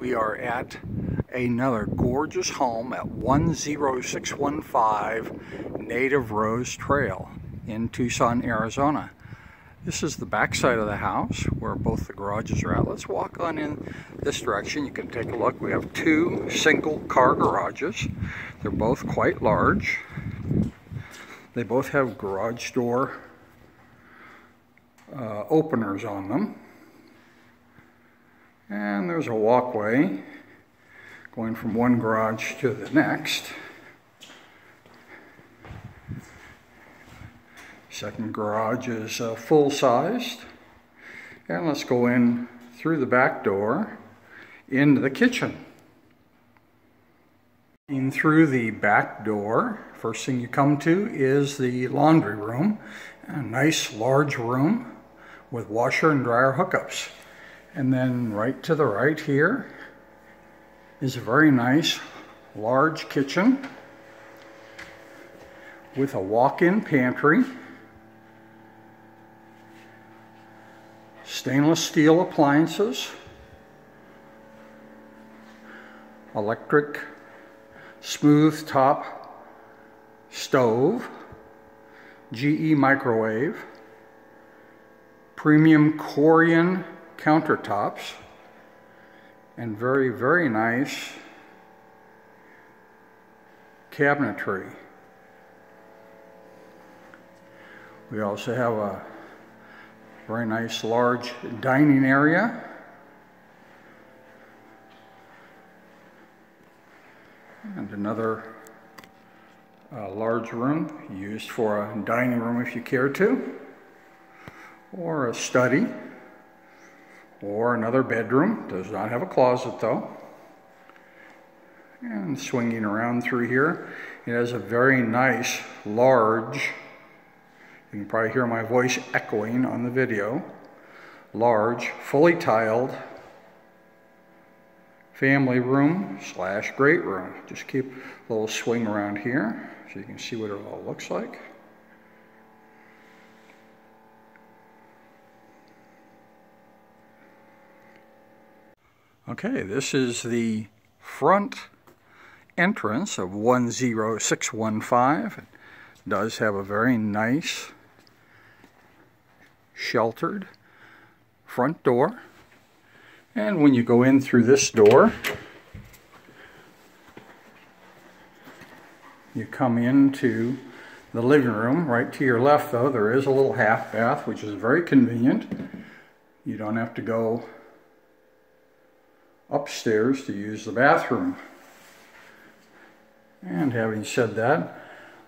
We are at another gorgeous home at 10615 Native Rose Trail in Tucson, Arizona. This is the back side of the house where both the garages are at. Let's walk on in this direction. You can take a look. We have two single car garages. They're both quite large. They both have garage door uh, openers on them. And there's a walkway going from one garage to the next. Second garage is uh, full-sized. And let's go in through the back door into the kitchen. In through the back door, first thing you come to is the laundry room. A nice large room with washer and dryer hookups. And then right to the right here is a very nice large kitchen with a walk-in pantry, stainless steel appliances, electric smooth top stove, GE microwave, premium Corian countertops and very, very nice cabinetry. We also have a very nice large dining area. And another uh, large room used for a dining room if you care to, or a study or another bedroom. Does not have a closet though. And swinging around through here, it has a very nice, large, you can probably hear my voice echoing on the video, large, fully tiled family room slash great room. Just keep a little swing around here so you can see what it all looks like. Okay, this is the front entrance of 10615. It does have a very nice sheltered front door. And when you go in through this door, you come into the living room. Right to your left, though, there is a little half bath, which is very convenient. You don't have to go upstairs to use the bathroom. And having said that,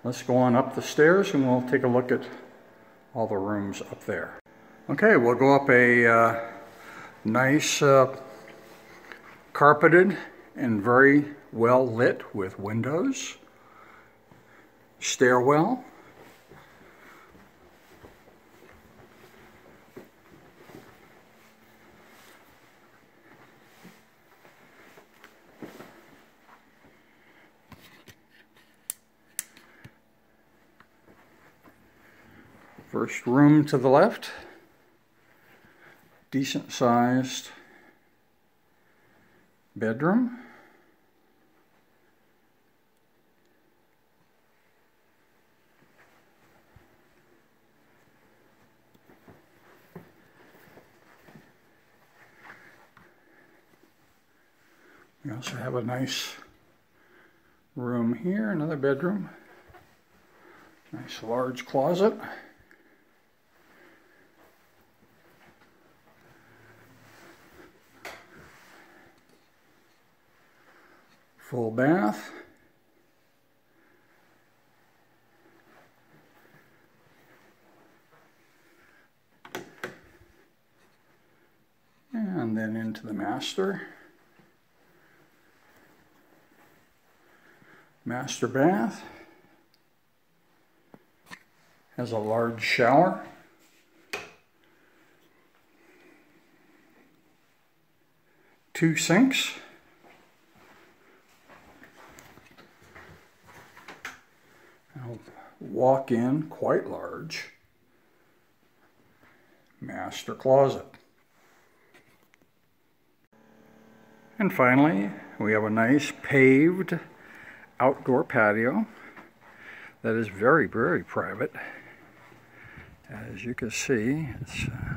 let's go on up the stairs and we'll take a look at all the rooms up there. Okay, we'll go up a uh, nice uh, carpeted and very well lit with windows, stairwell, First room to the left, decent sized bedroom. We also have a nice room here, another bedroom. Nice large closet. Full bath. And then into the master. Master bath. Has a large shower. Two sinks. Walk in quite large master closet. And finally, we have a nice paved outdoor patio that is very, very private. As you can see, it's uh,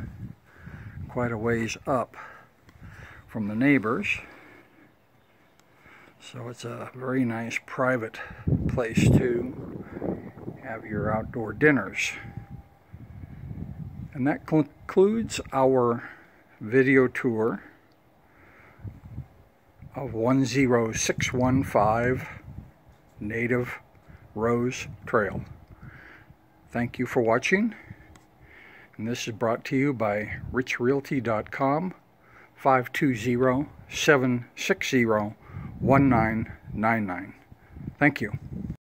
quite a ways up from the neighbors. So it's a very nice private place to have your outdoor dinners. And that concludes our video tour of 10615 Native Rose Trail. Thank you for watching. And this is brought to you by richrealty.com 520 760 1999. Thank you.